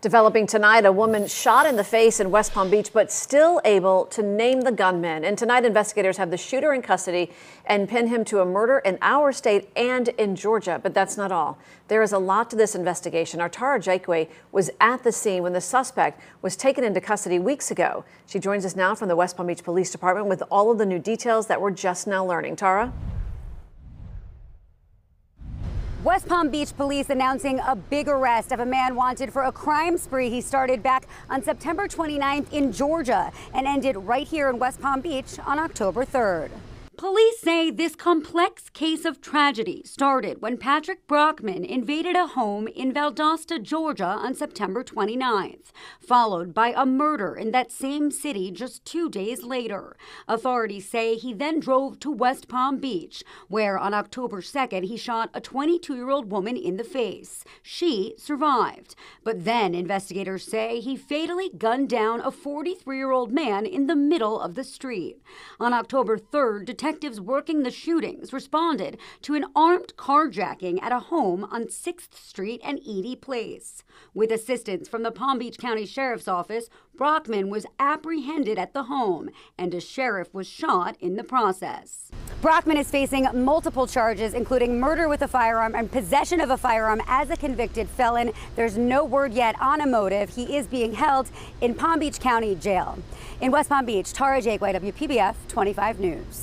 Developing tonight, a woman shot in the face in West Palm Beach, but still able to name the gunman. And tonight, investigators have the shooter in custody and pin him to a murder in our state and in Georgia. But that's not all. There is a lot to this investigation. Our Tara Jakeway was at the scene when the suspect was taken into custody weeks ago. She joins us now from the West Palm Beach Police Department with all of the new details that we're just now learning. Tara? West Palm Beach police announcing a big arrest of a man wanted for a crime spree he started back on September 29th in Georgia and ended right here in West Palm Beach on October 3rd. Police say this complex case of tragedy started when Patrick Brockman invaded a home in Valdosta, Georgia on September 29th, followed by a murder in that same city just two days later. Authorities say he then drove to West Palm Beach, where on October 2nd he shot a 22 year old woman in the face. She survived. But then investigators say he fatally gunned down a 43 year old man in the middle of the street. On October 3rd, detectives detectives working the shootings responded to an armed carjacking at a home on 6th Street and Edie Place. With assistance from the Palm Beach County Sheriff's Office, Brockman was apprehended at the home and a sheriff was shot in the process. Brockman is facing multiple charges, including murder with a firearm and possession of a firearm as a convicted felon. There's no word yet on a motive. He is being held in Palm Beach County Jail. In West Palm Beach, Tara Jakeway, WPBF 25 News.